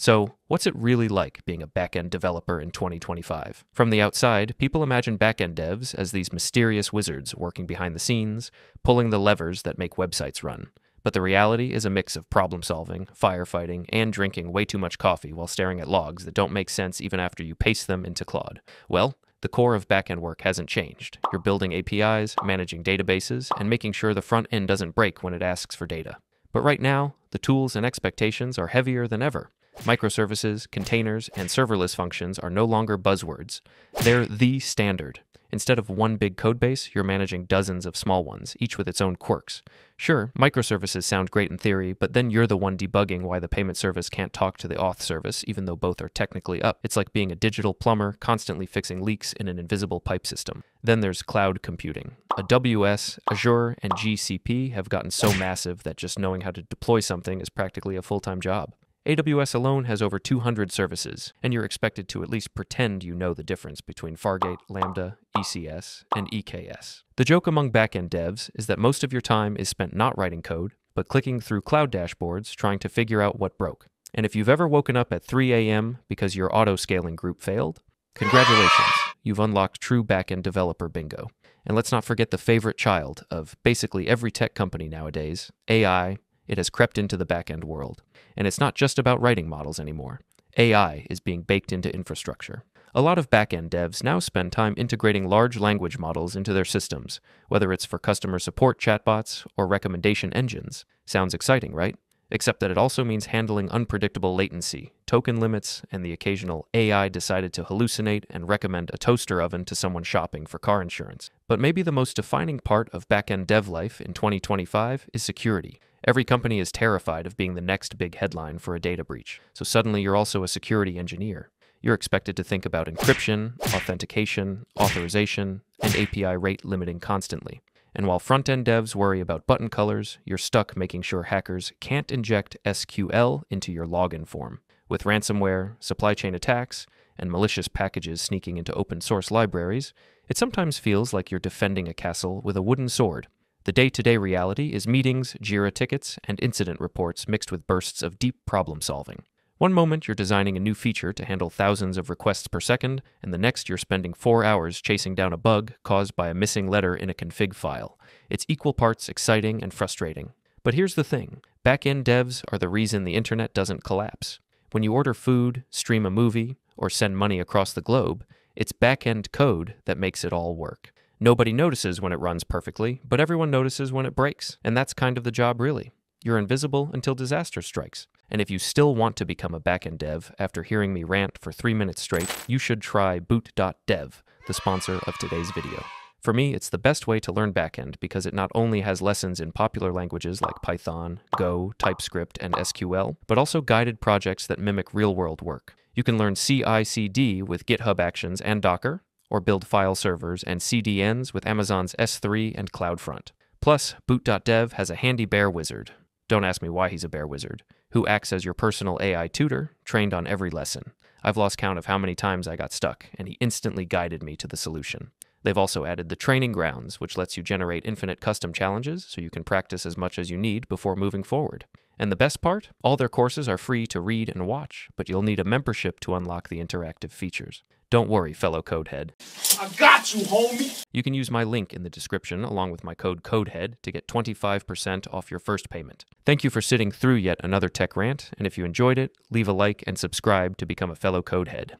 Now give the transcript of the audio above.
So, what's it really like being a backend developer in 2025? From the outside, people imagine backend devs as these mysterious wizards working behind the scenes, pulling the levers that make websites run. But the reality is a mix of problem solving, firefighting, and drinking way too much coffee while staring at logs that don't make sense even after you paste them into Claude. Well, the core of backend work hasn't changed. You're building APIs, managing databases, and making sure the front end doesn't break when it asks for data. But right now, the tools and expectations are heavier than ever. Microservices, containers, and serverless functions are no longer buzzwords. They're the standard. Instead of one big codebase, you're managing dozens of small ones, each with its own quirks. Sure, microservices sound great in theory, but then you're the one debugging why the payment service can't talk to the auth service, even though both are technically up. It's like being a digital plumber, constantly fixing leaks in an invisible pipe system. Then there's cloud computing. AWS, Azure, and GCP have gotten so massive that just knowing how to deploy something is practically a full time job. AWS alone has over 200 services, and you're expected to at least pretend you know the difference between Fargate, Lambda, ECS, and EKS. The joke among backend devs is that most of your time is spent not writing code, but clicking through cloud dashboards trying to figure out what broke. And if you've ever woken up at 3 a.m. because your auto scaling group failed, congratulations, you've unlocked true backend developer bingo. And let's not forget the favorite child of basically every tech company nowadays AI, it has crept into the backend world. And it's not just about writing models anymore. AI is being baked into infrastructure. A lot of backend devs now spend time integrating large language models into their systems, whether it's for customer support chatbots or recommendation engines. Sounds exciting, right? Except that it also means handling unpredictable latency, token limits, and the occasional AI decided to hallucinate and recommend a toaster oven to someone shopping for car insurance. But maybe the most defining part of backend dev life in 2025 is security. Every company is terrified of being the next big headline for a data breach, so suddenly you're also a security engineer. You're expected to think about encryption, authentication, authorization, and API rate limiting constantly. And while front end devs worry about button colors, you're stuck making sure hackers can't inject SQL into your login form. With ransomware, supply chain attacks, and malicious packages sneaking into open source libraries, it sometimes feels like you're defending a castle with a wooden sword. The day to day reality is meetings, JIRA tickets, and incident reports mixed with bursts of deep problem solving. One moment you're designing a new feature to handle thousands of requests per second, and the next you're spending four hours chasing down a bug caused by a missing letter in a config file. It's equal parts exciting and frustrating. But here's the thing back-end devs are the reason the internet doesn't collapse. When you order food, stream a movie, or send money across the globe, it's back-end code that makes it all work. Nobody notices when it runs perfectly, but everyone notices when it breaks. And that's kind of the job, really. You're invisible until disaster strikes. And if you still want to become a backend dev after hearing me rant for three minutes straight, you should try boot.dev, the sponsor of today's video. For me, it's the best way to learn backend because it not only has lessons in popular languages like Python, Go, TypeScript, and SQL, but also guided projects that mimic real world work. You can learn CI CD with GitHub Actions and Docker, or build file servers and CDNs with Amazon's S3 and CloudFront. Plus, boot.dev has a handy bear wizard. Don't ask me why he's a bear wizard, who acts as your personal AI tutor, trained on every lesson. I've lost count of how many times I got stuck, and he instantly guided me to the solution. They've also added the training grounds, which lets you generate infinite custom challenges so you can practice as much as you need before moving forward. And the best part? All their courses are free to read and watch, but you'll need a membership to unlock the interactive features. Don't worry, fellow Codehead. I got you, homie! You can use my link in the description along with my code CODEHEAD to get 25% off your first payment. Thank you for sitting through yet another tech rant, and if you enjoyed it, leave a like and subscribe to become a fellow Codehead.